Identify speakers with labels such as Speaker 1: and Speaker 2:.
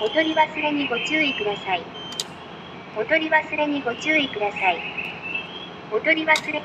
Speaker 1: お取り忘れにご注意ください。お取り忘れにご注意ください。お取り忘れ。